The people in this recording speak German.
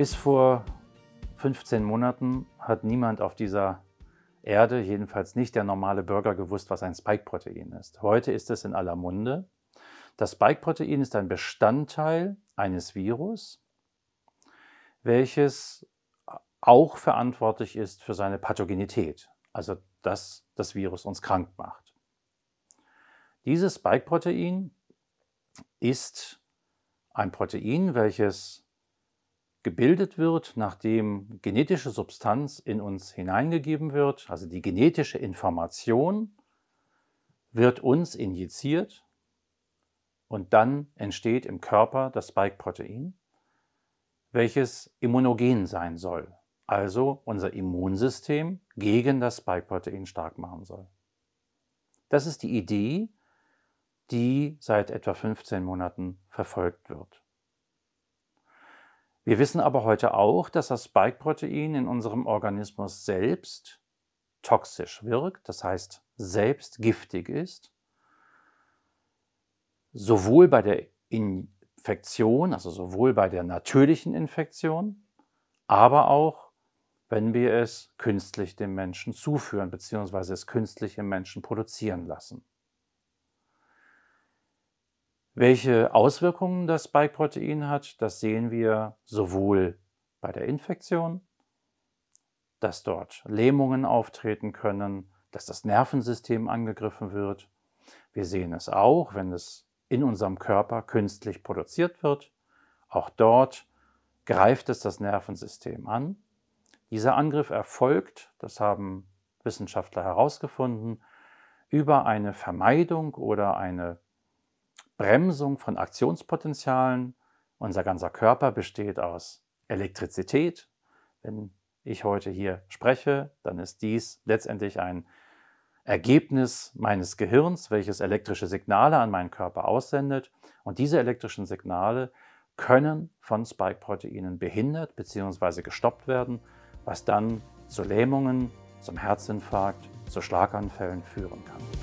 Bis vor 15 Monaten hat niemand auf dieser Erde, jedenfalls nicht der normale Bürger, gewusst, was ein Spike-Protein ist. Heute ist es in aller Munde. Das Spike-Protein ist ein Bestandteil eines Virus, welches auch verantwortlich ist für seine Pathogenität, also dass das Virus uns krank macht. Dieses Spike-Protein ist ein Protein, welches gebildet wird, nachdem genetische Substanz in uns hineingegeben wird, also die genetische Information wird uns injiziert und dann entsteht im Körper das Spike-Protein, welches immunogen sein soll, also unser Immunsystem gegen das Spike-Protein stark machen soll. Das ist die Idee, die seit etwa 15 Monaten verfolgt wird. Wir wissen aber heute auch, dass das Spike-Protein in unserem Organismus selbst toxisch wirkt, das heißt selbst giftig ist, sowohl bei der Infektion, also sowohl bei der natürlichen Infektion, aber auch wenn wir es künstlich dem Menschen zuführen, beziehungsweise es künstlich im Menschen produzieren lassen. Welche Auswirkungen das Spike-Protein hat, das sehen wir sowohl bei der Infektion, dass dort Lähmungen auftreten können, dass das Nervensystem angegriffen wird. Wir sehen es auch, wenn es in unserem Körper künstlich produziert wird. Auch dort greift es das Nervensystem an. Dieser Angriff erfolgt, das haben Wissenschaftler herausgefunden, über eine Vermeidung oder eine Bremsung von Aktionspotenzialen. Unser ganzer Körper besteht aus Elektrizität. Wenn ich heute hier spreche, dann ist dies letztendlich ein Ergebnis meines Gehirns, welches elektrische Signale an meinen Körper aussendet. Und diese elektrischen Signale können von Spike-Proteinen behindert bzw. gestoppt werden, was dann zu Lähmungen, zum Herzinfarkt, zu Schlaganfällen führen kann.